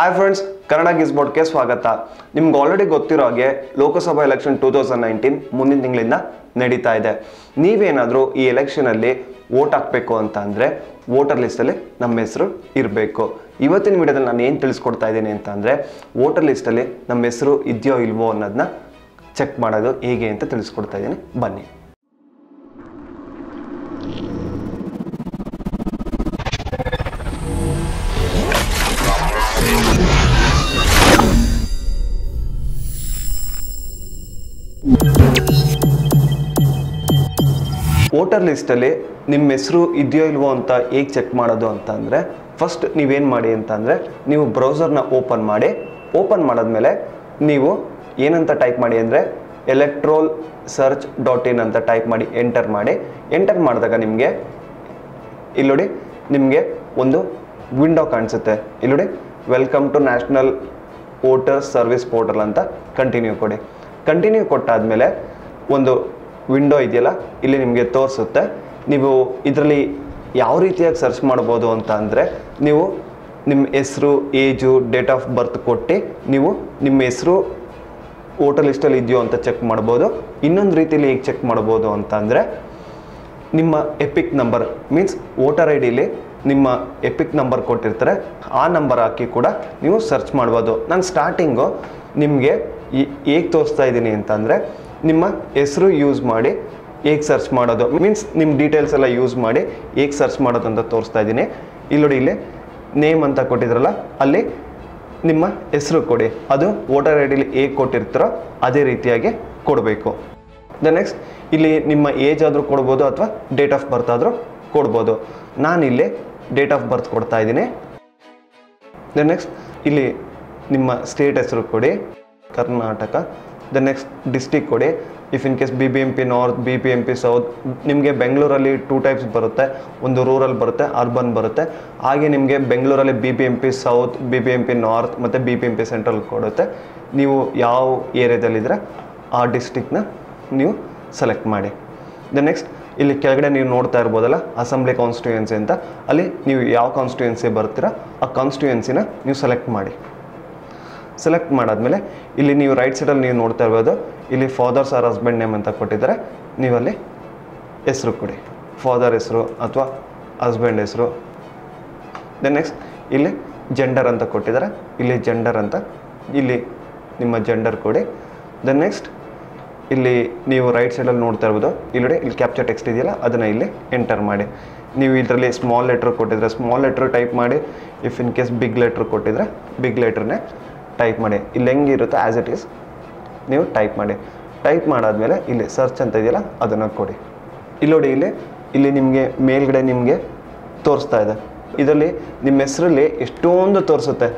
Hi friends Kannada ಗಿಸ್ ಬೋರ್ಡ್ಗೆ ಸ್ವಾಗತ. ನಿಮ್ಗೆ ಆಲ್ರೆಡಿ ಗೊತ್ತಿರೋ ಹಾಗೆ Lok Sabha election two thousand nineteen ಮುಂದಿನ ತಿಂಗಳಿಂದ ನಡೀತಾ ಇದೆ. ನೀವೇನಾದರೂ ಈ ಎಲೆಕ್ಷನಲ್ಲಿ ವೋಟ್ ಹಾಕಬೇಕು ಅಂತ ಅಂದರೆ ವೋಟರ್ ಲಿಸ್ಟಲ್ಲಿ ನಮ್ಮ ಹೆಸರು ಇರಬೇಕು. ಇವತ್ತಿನ ವಿಡಿಯೋದಲ್ಲಿ ನಾನು ಏನು ತಿಳಿಸ್ಕೊಡ್ತಾ ಇದ್ದೀನಿ ಅಂತ ಅಂದರೆ ವೋಟರ್ ಲಿಸ್ಟಲ್ಲಿ ನಮ್ಮ ಹೆಸರು ಇದೆಯೋ ಇಲ್ವೋ ಅನ್ನೋದನ್ನ ಚೆಕ್ ಮಾಡೋದು ಹೇಗೆ ಅಂತ ತಿಳಿಸ್ಕೊಡ್ತಾ ಇದ್ದೀನಿ. ಬನ್ನಿ. ವೋಟರ್ ಲಿಸ್ಟಲ್ಲಿ ನಿಮ್ಮ ಹೆಸರು ಇದೆಯೋ ಇಲ್ವೋ ಅಂತ ಹೇಗೆ ಚೆಕ್ ಮಾಡೋದು ಅಂತ ಅಂದರೆ ಫಸ್ಟ್ ನೀವೇನು ಮಾಡಿ ಅಂತ ಅಂದರೆ ನೀವು ಬ್ರೌಸರ್ನ ಓಪನ್ ಮಾಡಿ ಓಪನ್ ಮಾಡಿದ್ಮೇಲೆ ನೀವು ಏನಂತ ಟೈಪ್ ಮಾಡಿ ಅಂದರೆ ಎಲೆಕ್ಟ್ರೋಲ್ ಸರ್ಚ್ ಡಾಟ್ ಇನ್ ಅಂತ ಟೈಪ್ ಮಾಡಿ ಎಂಟರ್ ಮಾಡಿ. ಎಂಟರ್ ಮಾಡಿದಾಗ ನಿಮಗೆ ಇಲ್ಲೋಡಿ ನಿಮಗೆ ಒಂದು ವಿಂಡೋ ಕಾಣಿಸುತ್ತೆ. ಇಲ್ಲೋಡಿ welcome to national voter service portal ಅಂತ ಕಂಟಿನ್ಯೂ ಕೊಡಿ. ಕಂಟಿನ್ಯೂ ಕೊಟ್ಟಾದಮೇಲೆ ಒಂದು ವಿಂಡೋ ಇದೆಯಲ್ಲ, ಇಲ್ಲಿ ನಿಮಗೆ ತೋರಿಸುತ್ತೆ. ನೀವು ಇದರಲ್ಲಿ ಯಾವ ರೀತಿಯಾಗಿ ಸರ್ಚ್ ಮಾಡ್ಬೋದು ಅಂತ ಅಂದರೆ, ನೀವು ನಿಮ್ಮ ಹೆಸರು, ಏಜು, ಡೇಟ್ ಆಫ್ ಬರ್ತ್ ಕೊಟ್ಟು ನೀವು ನಿಮ್ಮ ಹೆಸರು, ವೋಟರ್ ಲಿಸ್ಟಲ್ಲಿ ಇದೆಯೋ ಅಂತ ಚೆಕ್ ಮಾಡ್ಬೋದು. ಇನ್ನೊಂದು ರೀತಿಯಲ್ಲಿ ಹೇಗೆ ಚೆಕ್ ಮಾಡ್ಬೋದು ಅಂತ ಅಂದರೆ, ನಿಮ್ಮ EPIC number means voter I ಡಿಲಿ ನಿಮ್ಮ ಎಪಿಕ್ ನಂಬರ್ ಕೊಟ್ಟಿರ್ತಾರೆ. ಆ ನಂಬರ್ ಹಾಕಿ ಕೂಡ ನೀವು ಸರ್ಚ್ ಮಾಡ್ಬೋದು. ನಾನು ಸ್ಟಾರ್ಟಿಂಗು ನಿಮಗೆ ಹೇಗೆ ತೋರಿಸ್ತಾ ಇದ್ದೀನಿ ಅಂತಂದರೆ ನಿಮ್ಮ ಹೆಸರು ಯೂಸ್ ಮಾಡಿ ಹೇಗೆ ಸರ್ಚ್ ಮಾಡೋದು? ಮೀನ್ಸ್ ನಿಮ್ಮ ಡೀಟೇಲ್ಸ್ ಎಲ್ಲ ಯೂಸ್ ಮಾಡಿ ಹೇಗೆ ಸರ್ಚ್ ಮಾಡೋದು ಅಂತ ತೋರಿಸ್ತಾ ಇದ್ದೀನಿ. ಇಲ್ಲಿ ನೋಡಿ, ಇಲ್ಲಿ ನೇಮ್ ಅಂತ ಕೊಟ್ಟಿದ್ರಲ್ಲ, ಅಲ್ಲಿ ನಿಮ್ಮ ಹೆಸರು ಕೊಡಿ. ಅದು ವೋಟರ್ ಐ ಡಿಲಿ ಹೇಗೆ ಕೊಟ್ಟಿರ್ತಾರೋ ಅದೇ ರೀತಿಯಾಗಿ ಕೊಡಬೇಕು. ದ ನೆಕ್ಸ್ಟ್ ಇಲ್ಲಿ ನಿಮ್ಮ ಏಜ್ ಆದರೂ ಕೊಡ್ಬೋದು ಅಥವಾ ಡೇಟ್ ಆಫ್ ಬರ್ತ್ ಆದರೂ ಕೊಡ್ಬೋದು. ಇಲ್ಲಿ ಡೇಟ್ ಆಫ್ ಬರ್ತ್ ಕೊಡ್ತಾ ಇದ್ದೀನಿ. ದ ನೆಕ್ಸ್ಟ್ ಇಲ್ಲಿ ನಿಮ್ಮ ಸ್ಟೇಟ್ ಹೆಸರು ಕೊಡಿ. ಕರ್ನಾಟಕ ದ ನೆಕ್ಸ್ಟ್ ಡಿಸ್ಟಿಕ್ ಕೊಡಿ. If in case B B M P north B P M P south ನಿಮಗೆ ಬೆಂಗಳೂರಲ್ಲಿ ಟೂ ಟೈಪ್ಸ್ ಬರುತ್ತೆ. ಒಂದು ರೂರಲ್ ಬರುತ್ತೆ ಅರ್ಬನ್ ಬರುತ್ತೆ. ಹಾಗೆ ನಿಮಗೆ ಬೆಂಗಳೂರಲ್ಲಿ B B M P south B B M P north ಮತ್ತು B B M P central ಕೊಡುತ್ತೆ. ನೀವು ಯಾವ ಏರಿಯಾದಲ್ಲಿದ್ದರೆ ಆ ಡಿಸ್ಟಿಕ್ನ ನೀವು ಸೆಲೆಕ್ಟ್ ಮಾಡಿ. ದ ನೆಕ್ಸ್ಟ್ ಇಲ್ಲಿ ಕೆಳಗಡೆ ನೀವು ನೋಡ್ತಾ ಇರ್ಬೋದಲ್ಲ ಅಸೆಂಬ್ಲಿ ಕಾನ್ಸ್ಟಿಟ್ಯೂಯೆನ್ಸಿ ಅಂತ. ಅಲ್ಲಿ ನೀವು ಯಾವ ಕಾನ್ಸ್ಟಿಟ್ಯೂಯೆನ್ಸಿ ಬರ್ತೀರಾ, ಆ ಕಾನ್ಸ್ಟಿಟ್ಯೂಯೆನ್ಸಿನ ನೀವು ಸೆಲೆಕ್ಟ್ ಮಾಡಿ. ಸೆಲೆಕ್ಟ್ ಮಾಡಾದ್ಮೇಲೆ ಇಲ್ಲಿ ನೀವು ರೈಟ್ ಸೈಡಲ್ಲಿ ನೀವು ನೋಡ್ತಾ ಇರ್ಬೋದು, ಇಲ್ಲಿ ಫಾದರ್ಸ್ ಆರ್ ಹಸ್ಬೆಂಡ್ ನೇಮ್ ಅಂತ ಕೊಟ್ಟಿದ್ದಾರೆ. ನೀವಲ್ಲಿ ಹೆಸರು ಕೊಡಿ. ಫಾದರ್ ಹೆಸರು ಅಥವಾ ಹಸ್ಬೆಂಡ್ ಹೆಸರು. ದೆನ್ ನೆಕ್ಸ್ಟ್ ಇಲ್ಲಿ ಜೆಂಡರ್ ಅಂತ ಕೊಟ್ಟಿದ್ದಾರೆ. ಇಲ್ಲಿ ಜೆಂಡರ್ ಅಂತ, ಇಲ್ಲಿ ನಿಮ್ಮ ಜೆಂಡರ್ ಕೊಡಿ. ದೆನ್ ನೆಕ್ಸ್ಟ್ ಇಲ್ಲಿ ನೀವು ರೈಟ್ ಸೈಡಲ್ಲಿ ನೋಡ್ತಾ ಇರ್ಬೋದು. ಇಲ್ಲಿ ಇಲ್ಲಿ ಕ್ಯಾಪ್ಚರ್ ಟೆಕ್ಸ್ಟ್ ಇದೆಯಲ್ಲ, ಅದನ್ನು ಇಲ್ಲಿ ಎಂಟರ್ ಮಾಡಿ. ನೀವು ಇದರಲ್ಲಿ ಸ್ಮಾಲ್ ಲೆಟ್ರ್ ಕೊಟ್ಟಿದ್ರೆ ಸ್ಮಾಲ್ ಲೆಟ್ರ್ ಟೈಪ್ ಮಾಡಿ. If in case big letter ಕೊಟ್ಟಿದ್ರೆ ಬಿಗ್ ಲೆಟ್ರನ್ನೇ ಟೈಪ್ ಮಾಡಿ. ಇಲ್ಲಿ ಹೆಂಗಿರುತ್ತೋ ಆ್ಯಸ್ ಇಟ್ ಈಸ್ ನೀವು ಟೈಪ್ ಮಾಡಿ. ಟೈಪ್ ಮಾಡಾದಮೇಲೆ ಇಲ್ಲಿ ಸರ್ಚ್ ಅಂತ ಇದೆಯಲ್ಲ, ಅದನ್ನು ಕೊಡಿ. ಇಲ್ಲಿ ನೋಡಿ, ಇಲ್ಲಿ ಇಲ್ಲಿ ನಿಮಗೆ ಮೇಲ್ಗಡೆ ನಿಮಗೆ ತೋರಿಸ್ತಾ ಇದೆ. ಇದರಲ್ಲಿ ನಿಮ್ಮ ಹೆಸರಲ್ಲಿ ಎಷ್ಟೊಂದು ತೋರಿಸುತ್ತೆ.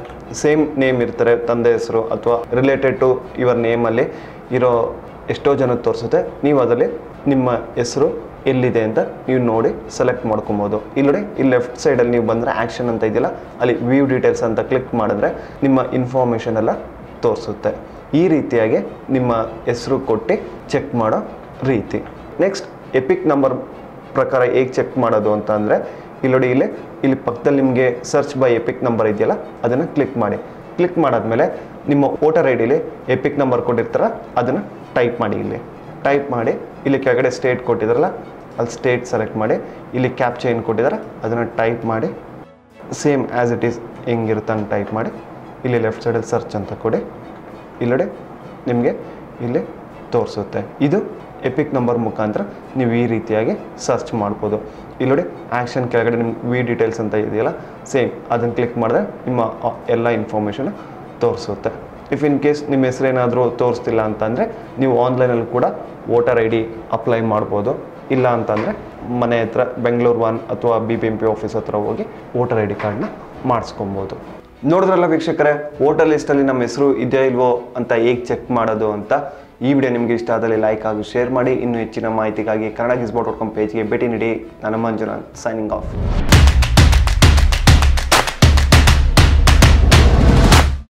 ಸೇಮ್ ನೇಮ್ ಇರ್ತಾರೆ, ತಂದೆ ಹೆಸರು ಅಥವಾ ರಿಲೇಟೆಡ್ ಟು ಯುವರ್ ನೇಮಲ್ಲಿ ಇರೋ ಎಷ್ಟೋ ಜನ ತೋರಿಸುತ್ತೆ. ನೀವು ಅದರಲ್ಲಿ ನಿಮ್ಮ ಹೆಸರು ಎಲ್ಲಿದೆ ಅಂತ ನೀವು ನೋಡಿ ಸೆಲೆಕ್ಟ್ ಮಾಡ್ಕೊಬೋದು. ಇಲ್ಲಿ ನೋಡಿ ಇಲ್ಲಿ ಲೆಫ್ಟ್ ಸೈಡಲ್ಲಿ ನೀವು ಬಂದರೆ ಆ್ಯಕ್ಷನ್ ಅಂತ ಇದೆಯಲ್ಲ, ಅಲ್ಲಿ ವ್ಯೂ ಡೀಟೇಲ್ಸ್ ಅಂತ ಕ್ಲಿಕ್ ಮಾಡಿದ್ರೆ ನಿಮ್ಮ ಇನ್ಫಾರ್ಮೇಷನ್ ಎಲ್ಲ ತೋರಿಸುತ್ತೆ. ಈ ರೀತಿಯಾಗಿ ನಿಮ್ಮ ಹೆಸರು ಕೊಟ್ಟು ಚೆಕ್ ಮಾಡೋ ರೀತಿ. ನೆಕ್ಸ್ಟ್ ಎಪಿಕ್ ನಂಬರ್ ಪ್ರಕಾರ ಹೇಗೆ ಚೆಕ್ ಮಾಡೋದು ಅಂತ ಅಂದರೆ, ಇಲ್ಲಿ ನೋಡಿ, ಇಲ್ಲಿ ಇಲ್ಲಿ ಪಕ್ಕದಲ್ಲಿ ನಿಮಗೆ ಸರ್ಚ್ ಬೈ ಎಪಿಕ್ ನಂಬರ್ ಇದೆಯಲ್ಲ, ಅದನ್ನು ಕ್ಲಿಕ್ ಮಾಡಿ. ಕ್ಲಿಕ್ ಮಾಡಾದಮೇಲೆ ನಿಮ್ಮ ವೋಟರ್ ಐ ಡಿಲಿ ಎಪಿಕ್ ನಂಬರ್ ಕೊಟ್ಟಿರ್ತಾರ, ಅದನ್ನು ಟೈಪ್ ಮಾಡಿ ಇಲ್ಲಿ. ಟೈಪ್ ಮಾಡಿ ಇಲ್ಲಿ ಕೆಳಗಡೆ ಸ್ಟೇಟ್ ಕೊಟ್ಟಿದ್ದಾರಲ್ಲ ಅಲ್ಲಿ ಸ್ಟೇಟ್ ಸೆಲೆಕ್ಟ್ ಮಾಡಿ, ಇಲ್ಲಿ ಕ್ಯಾಪ್ಚರ್ ಏನು ಕೊಟ್ಟಿದ್ದಾರೆ ಅದನ್ನು ಟೈಪ್ ಮಾಡಿ ಸೇಮ್ ಆ್ಯಸ್ ಇಟ್ ಈಸ್ ಹೆಂಗಿರುತ್ತೆ ಅಂತ ಟೈಪ್ ಮಾಡಿ, ಇಲ್ಲಿ ಲೆಫ್ಟ್ ಸೈಡಲ್ಲಿ ಸರ್ಚ್ ಅಂತ ಕೊಡಿ. ಇಲ್ಲಡೆ ನಿಮಗೆ ಇಲ್ಲಿ ತೋರಿಸುತ್ತೆ. ಇದು ಎಪಿಕ್ ನಂಬರ್ ಮುಖಾಂತರ ನೀವು ಈ ರೀತಿಯಾಗಿ ಸರ್ಚ್ ಮಾಡ್ಬೋದು. ಇಲ್ಲಿ ನೋಡಿ ಆ್ಯಕ್ಷನ್ ಕೆಳಗಡೆ ನಿಮ್ಗೆ ವಿ ಡೀಟೇಲ್ಸ್ ಅಂತ ಇದೆಯಲ್ಲ ಸೇಮ್ ಅದನ್ನು ಕ್ಲಿಕ್ ಮಾಡಿದ್ರೆ ನಿಮ್ಮ ಎಲ್ಲ ಇನ್ಫಾರ್ಮೇಷನ್ ತೋರಿಸುತ್ತೆ. ಇಫ್ ಇನ್ ಕೇಸ್ ನಿಮ್ಮ ಹೆಸರೇನಾದರೂ ತೋರಿಸ್ತಿಲ್ಲ ಅಂತಂದರೆ ನೀವು ಆನ್ಲೈನಲ್ಲಿ ಕೂಡ ವೋಟರ್ ಐ ಡಿ ಅಪ್ಲೈ ಮಾಡ್ಬೋದು. ಇಲ್ಲ ಅಂತಂದರೆ ಮನೆ ಹತ್ರ ಬೆಂಗಳೂರು ಒನ್ ಅಥವಾ B B M P office ಹತ್ರ ಹೋಗಿ ವೋಟರ್ ಐ ಡಿ ಕಾರ್ಡ್ನ ಮಾಡಿಸ್ಕೊಬೋದು. ನೋಡಿದ್ರಲ್ಲ ವೀಕ್ಷಕರೇ ವೋಟರ್ ಲಿಸ್ಟಲ್ಲಿ ನಮ್ಮ ಹೆಸರು ಇದೆಯಾ ಇಲ್ವೋ ಅಂತ ಹೇಗೆ ಚೆಕ್ ಮಾಡೋದು ಅಂತ ಈ ವಿಡಿಯೋ ನಿಮಗೆ ಇಷ್ಟ ಆದಲ್ಲಿ ಲೈಕ್ ಹಾಗೂ ಶೇರ್ ಮಾಡಿ. ಇನ್ನೂ ಹೆಚ್ಚಿನ ಮಾಹಿತಿಗಾಗಿ ಕನ್ನಡ ಗಿಸ್ಬೋಟ್ ಡಾಟ್ ಕಾಮ್ ಪೇಜ್ಗೆ ಭೇಟಿ ನೀಡಿ. ನಾನು ಮಂಜುನಾಥ್ ಸೈನಿಂಗ್ ಆಫ್